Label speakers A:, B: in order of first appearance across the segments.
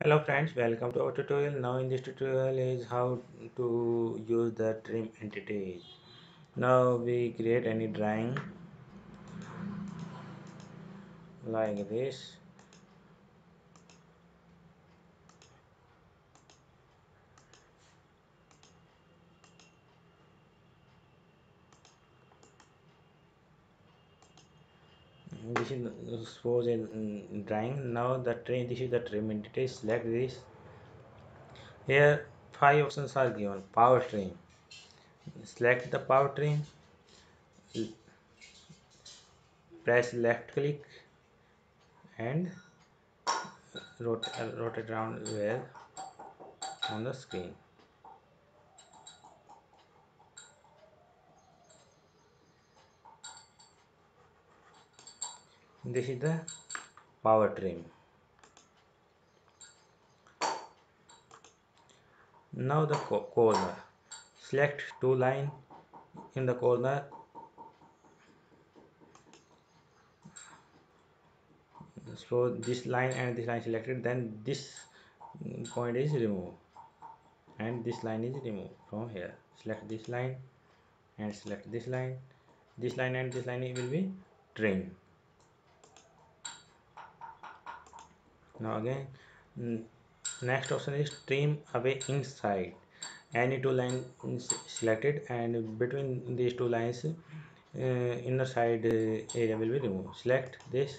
A: Hello friends, welcome to our tutorial. Now in this tutorial is how to use the trim entities. Now we create any drawing like this. This is suppose in drawing. Now the trim. This is the trim entity. Select this. Here five options are given. Power trim. Select the power trim. Press left click and rotate, rotate around where on the screen. This is the power trim now the corner. Select two line in the corner. So this line and this line selected then this point is removed. And this line is removed from here. Select this line and select this line. This line and this line will be trimmed now again next option is trim away inside. Any two lines selected and between these two lines uh, inner side uh, area will be removed. Select this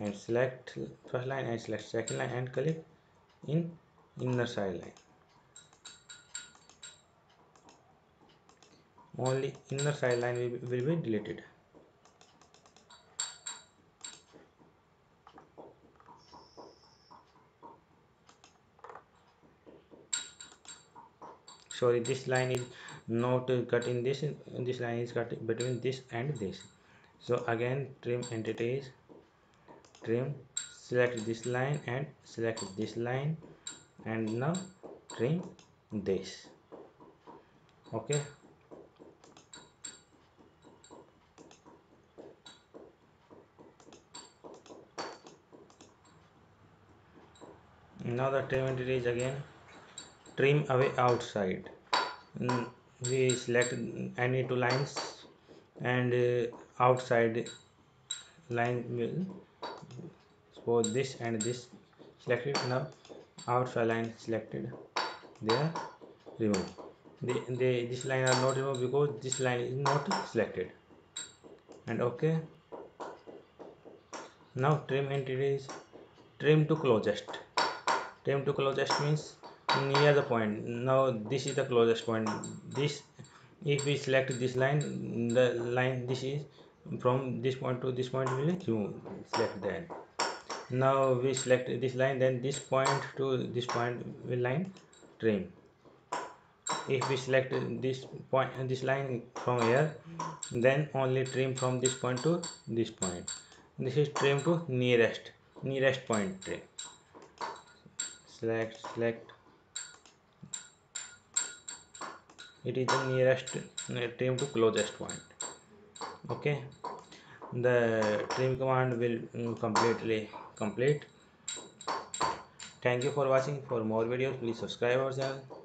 A: and select first line and select second line and click in inner side line. Only inner side line will, will be deleted sorry this line is not cut in this this line is cut between this and this. So again trim entities. Trim select this line and select this line. And now trim this. Okay? Now the trim entities again trim away outside. Mm, we select any two lines and uh, outside line will suppose this and this. Selected now outside line selected. They are removed. They, they this line are not removed because this line is not selected. And okay. Now trim entities trim to closest. Trim to closest means near the point. Now this is the closest point. This if we select this line the line this is from this point to this point will will select that. Now we select this line then this point to this point will line trim if we select this point this line from here then only trim from this point to this point. This is trim to nearest nearest point trim select select it is the nearest trim to closest point. Okay? The trim command will mm, completely complete. Thank you for watching. For more videos please subscribe our channel